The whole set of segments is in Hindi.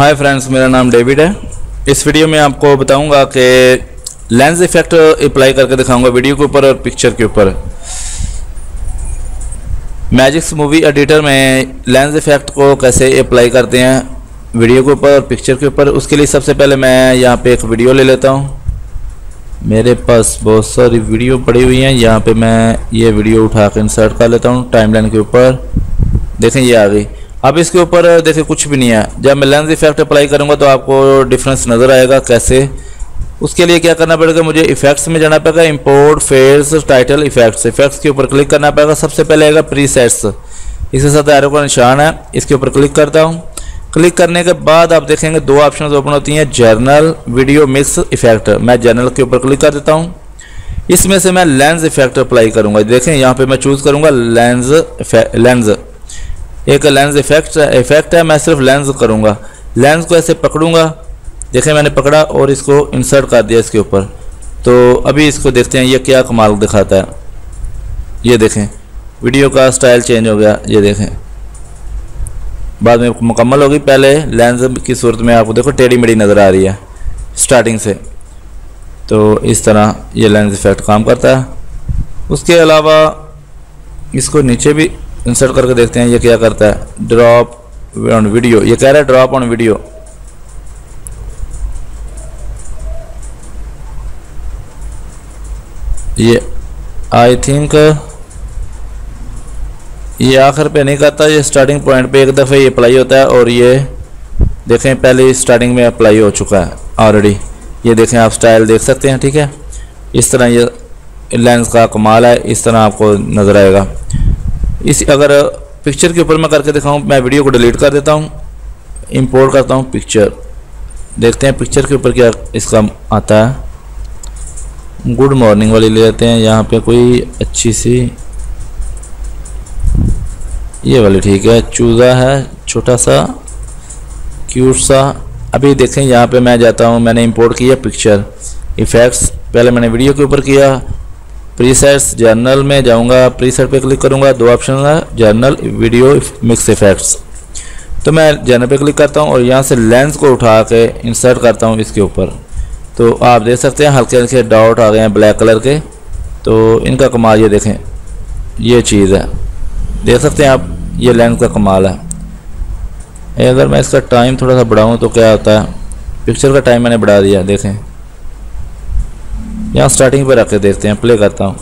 हाय फ्रेंड्स मेरा नाम डेविड है। इस वीडियो में आपको बताऊँगा कि लेंस इफ़ेक्ट अप्लाई करके दिखाऊँगा वीडियो के ऊपर और पिक्चर के ऊपर। मैजिक्स मूवी एडिटर में लेंस इफ़ेक्ट को कैसे अप्लाई करते हैं वीडियो के ऊपर और पिक्चर के ऊपर, उसके लिए सबसे पहले मैं यहाँ पे एक वीडियो ले लेता हूँ। मेरे पास बहुत सारी वीडियो पड़ी हुई हैं, यहाँ पे मैं ये वीडियो उठा कर इंसर्ट कर लेता हूँ टाइमलाइन के ऊपर। देखें, ये आ गई। अब इसके ऊपर देखिए, कुछ भी नहीं है। जब मैं लेंस इफ़ेक्ट अप्लाई करूँगा तो आपको डिफरेंस नज़र आएगा कैसे। उसके लिए क्या करना पड़ेगा, मुझे इफेक्ट्स में जाना पड़ेगा इंपोर्ट फेयर्स टाइटल इफेक्ट्स इफेक्ट्स के ऊपर क्लिक करना पड़ेगा। सबसे पहले आएगा प्री सेट्स इसके साथ एरो का निशान है। इसके ऊपर क्लिक करता हूँ। क्लिक करने के बाद आप देखेंगे दो ऑप्शन ओपन होती हैं जर्नल वीडियो मिक्स इफ़ेक्ट मैं जर्नल के ऊपर क्लिक कर देता हूँ। इसमें से मैं लेंस इफ़ेक्ट अप्लाई करूँगा। देखें, यहाँ पे मैं चूज़ करूँगा लेंस लेंस एक लेंस इफ़ेक्ट इफ़ेक्ट है, मैं सिर्फ़ लेंस करूँगा। लेंस को ऐसे पकड़ूँगा, देखें मैंने पकड़ा और इसको इंसर्ट कर दिया इसके ऊपर। तो अभी इसको देखते हैं, ये क्या कमाल दिखाता है। ये देखें वीडियो का स्टाइल चेंज हो गया, ये देखें। बाद में मुकम्मल होगी, पहले लेंस की सूरत में आपको देखो, टेढ़ी मेढ़ी नज़र आ रही है स्टार्टिंग से। तो इस तरह ये लेंस इफ़ेक्ट काम करता है। उसके अलावा इसको नीचे भी इंसर्ट करके देखते हैं, ये क्या करता है? ड्रॉप ऑन वीडियो ये कह रहा है ड्रॉप ऑन वीडियो ये आई थिंक ये आखिर पे नहीं करता, ये स्टार्टिंग पॉइंट पे एक दफ़े ये अप्लाई होता है और ये देखें, पहले स्टार्टिंग में अप्लाई हो चुका है ऑलरेडी ये देखें, आप स्टाइल देख सकते हैं, ठीक है? इस तरह ये लेंस का कमाल है, इस तरह आपको नज़र आएगा। इस अगर पिक्चर के ऊपर मैं करके दिखाऊँ, मैं वीडियो को डिलीट कर देता हूँ इंपोर्ट करता हूँ पिक्चर देखते हैं पिक्चर के ऊपर क्या इसका आता है। गुड मॉर्निंग वाली ले लेते हैं, यहाँ पे कोई अच्छी सी। ये वाली ठीक है, चूज़ा है, छोटा सा क्यूट सा। अभी देखें, यहाँ पे मैं जाता हूँ, मैंने इंपोर्ट किया पिक्चर इफ़ेक्ट्स पहले मैंने वीडियो के ऊपर किया प्रीसेट्स जर्नल में जाऊँगा, प्रीसेट पे क्लिक करूँगा, दो ऑप्शन है, जर्नल, वीडियो, मिक्स इफेक्ट्स। तो मैं जर्नल पे क्लिक करता हूँ और यहाँ से लेंस को उठा के इंसर्ट करता हूँ इसके ऊपर। तो आप देख सकते हैं हल्के हल्के डॉट आ गए हैं ब्लैक कलर के। तो इनका कमाल, ये देखें, ये चीज़ है। देख सकते हैं आप, ये लेंस का कमाल है। अगर मैं इसका टाइम थोड़ा सा बढ़ाऊँ तो क्या होता है, पिक्चर का टाइम मैंने बढ़ा दिया, देखें। यहाँ स्टार्टिंग पर रख के देखते हैं प्ले करता हूँ।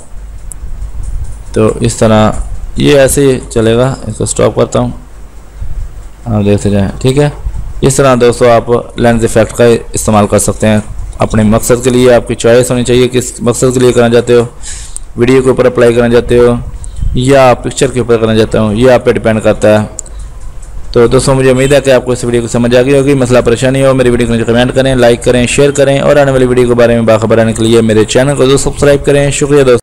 तो इस तरह ये ऐसे ही चलेगा, इसको स्टॉप करता हूँ। आप देखते जाएँ, ठीक है? इस तरह दोस्तों आप लेंस इफ़ेक्ट का इस्तेमाल कर सकते हैं। अपने मकसद के लिए आपकी चॉइस होनी चाहिए, किस मकसद के लिए करना चाहते हो। वीडियो के ऊपर अप्लाई करना चाहते हो, या पिक्चर के ऊपर करना चाहते हो, ये आप पे डिपेंड करता है। तो दोस्तों, मुझे उम्मीद है कि आपको इस वीडियो को समझ आ गई होगी। मसला परेशानी हो, मेरी वीडियो को कमेंट करें, लाइक करें, शेयर करें और आने वाली वीडियो के बारे में बाखबर आने के लिए मेरे चैनल को दोस्त सब्सक्राइब करें। शुक्रिया दोस्तों।